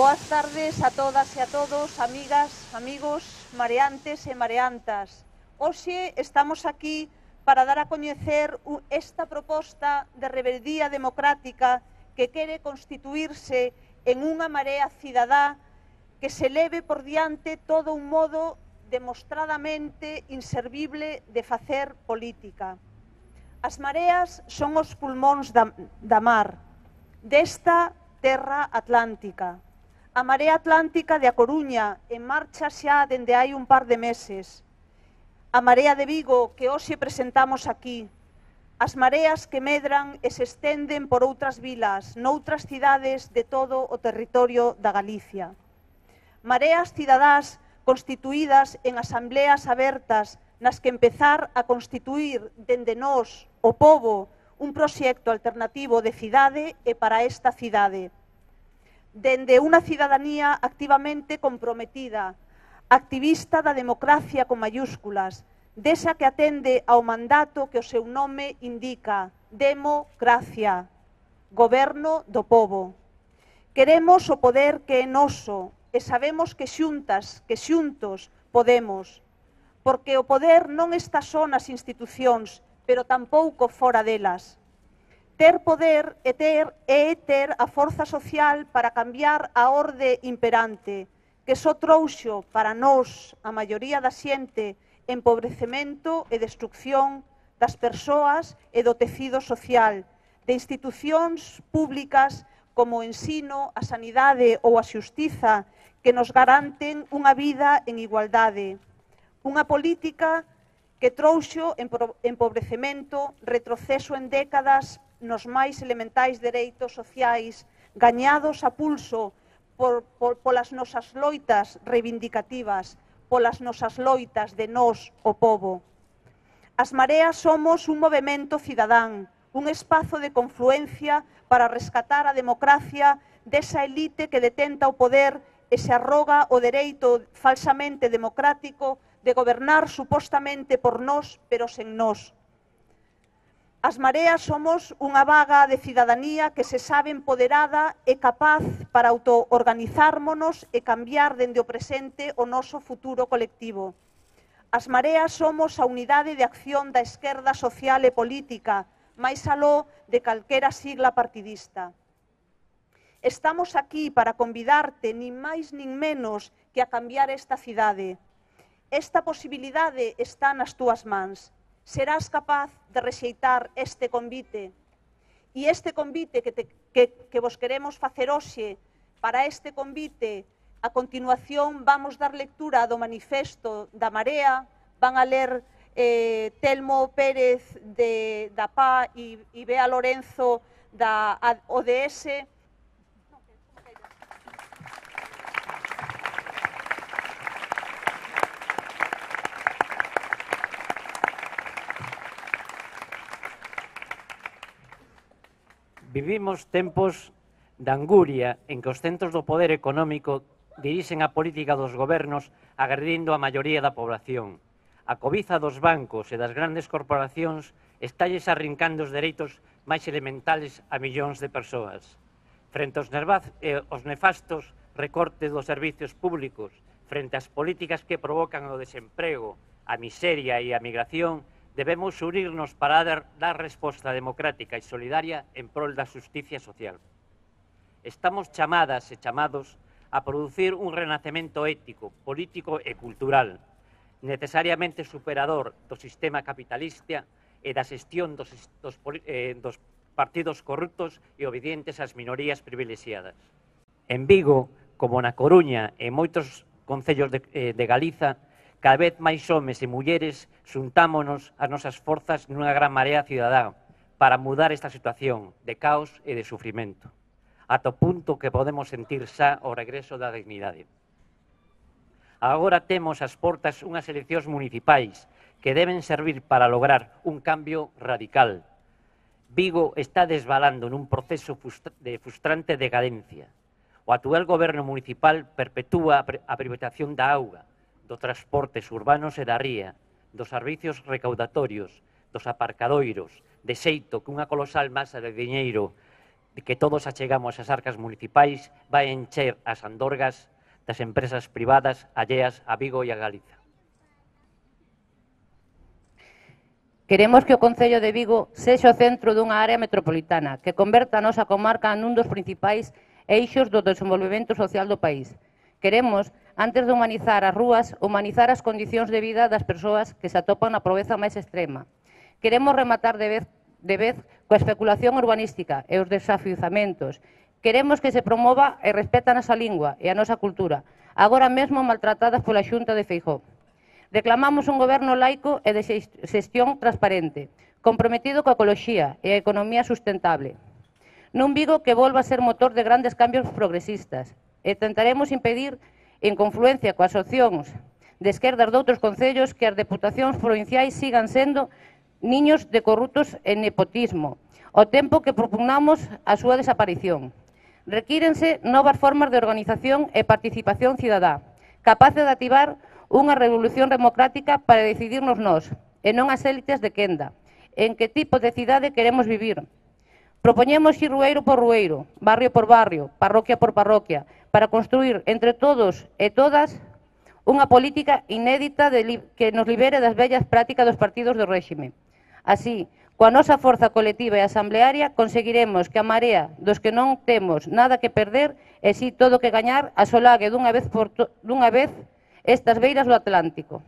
Boas tardes a todas e a todos, amigas, amigos, mareantes e mareantas. Hoxe estamos aquí para dar a coñecer esta proposta de rebeldía democrática que quere constituirse en unha marea cidadá que se leve por diante todo un modo demostradamente inservible de facer política. As mareas son os pulmóns da, da mar, desta terra atlántica. A Marea Atlántica de A Coruña en marcha xa dende hai un par de meses. A Marea de Vigo que hoxe presentamos aquí. As mareas que medran e se estenden por outras vilas, noutras cidades de todo o territorio da Galicia. Mareas cidadás constituídas en asambleas abertas nas que empezar a constituir dende nós, o povo, un proxecto alternativo de cidade e para esta cidade dende unha cidadanía activamente comprometida, activista da democracia con mayúsculas, desa que atende ao mandato que o seu nome indica, democracia, goberno do povo. Queremos o poder que é noso e sabemos que xuntas, que xuntos, podemos, porque o poder non está só nas institucións, pero tampouco fora delas. Ter poder e ter é ter a forza social para cambiar a orde imperante, que só trouxo para nós, a maioría da xente, empobrecemento e destrucción das persoas e do tecido social, de institucións públicas como o ensino, a sanidade ou a xustiza, que nos garanten unha vida en igualdade. Unha política que trouxo empobrecemento, retroceso en décadas, nos máis elementais dereitos sociais gañados a pulso por, por, polas nosas loitas reivindicativas, polas nosas loitas de nós, o povo. As Mareas somos un movimento cidadán, un espazo de confluencia para rescatar a democracia desa elite que detenta o poder e se arroga o dereito falsamente democrático de gobernar supostamente por nós, pero sen nós. As mareas somos unha vaga de cidadanía que se sabe empoderada e capaz para autoorganizármonos e cambiar dende o presente o noso futuro colectivo. As mareas somos a unidade de acción da esquerda social e política, máis aló de calquera sigla partidista. Estamos aquí para convidarte, nin máis nin menos, que a cambiar esta cidade. Esta posibilidade está nas túas mans serás capaz de rexeitar este convite. E este convite que, te, que, que vos queremos facer hoxe, para este convite, a continuación vamos dar lectura do manifesto da Marea, van a ler eh, Telmo Pérez de, da PA e, e Bea Lorenzo da ODS, Vivimos tempos de anguria en que os centros do poder económico dirixen a política dos gobernos agredindo a maioría da población. A cobiza dos bancos e das grandes corporacións estalles arrincando os dereitos máis elementales a millóns de persoas. Frente aos, nervaz, eh, os nefastos recortes dos servicios públicos, frente ás políticas que provocan o desemprego, a miseria e a migración, Debemos unirnos para dar, dar resposta democrática e solidaria en prol da justicia social. Estamos chamadas e chamados a producir un renacemento ético, político e cultural, necesariamente superador do sistema capitalista e da xestión dos, dos, eh, dos partidos corruptos e obedientes ás minorías privilexiadas. En Vigo, como na Coruña e moitos concellos de, eh, de Galiza, Cada vez máis homes e mulleres xuntámonos as nosas forzas nunha gran marea cidadá para mudar esta situación de caos e de sufrimento, ata o punto que podemos sentir xa o regreso da dignidade. Agora temos as portas unhas eleccións municipais que deben servir para lograr un cambio radical. Vigo está desbalando nun proceso de frustrante decadencia. O actual goberno municipal perpetúa a privatización da auga, do transportes urbanos e da ría, dos servicios recaudatorios, dos aparcadoiros, de xeito que unha colosal masa de diñeiro que todos achegamos ás arcas municipais vai encher as andorgas das empresas privadas alleas a Vigo e a Galiza. Queremos que o Concello de Vigo sexa o centro dunha área metropolitana que converta a nosa comarca nun dos principais eixos do desenvolvemento social do país. Queremos Antes de humanizar as rúas, humanizar as condicións de vida das persoas que se atopan na pobreza máis extrema. Queremos rematar de vez, de vez coa especulación urbanística e os desafiuzamentos. Queremos que se promova e respeta a nosa lingua e a nosa cultura, agora mesmo maltratadas pola xunta de Feijó. Reclamamos un goberno laico e de xestión transparente, comprometido coa ecoloxía e a economía sustentable. Non vigo que volva a ser motor de grandes cambios progresistas e tentaremos impedir en confluencia coas opcións de esquerdas doutros concellos que as deputacións provinciais sigan sendo niños de corruptos e nepotismo, ao tempo que propugnamos a súa desaparición. Requírense novas formas de organización e participación cidadá, capaces de activar unha revolución democrática para decidirnos nós, e non as élites de quenda, en que tipo de cidade queremos vivir, Propoñemos ir rueiro por rueiro, barrio por barrio, parroquia por parroquia, para construir entre todos e todas unha política inédita de que nos libere das vellas prácticas dos partidos do réxime. Así, coa nosa forza colectiva e asamblearia conseguiremos que a marea dos que non temos nada que perder e si todo que gañar asolague dunha vez, por dunha vez estas beiras do Atlántico.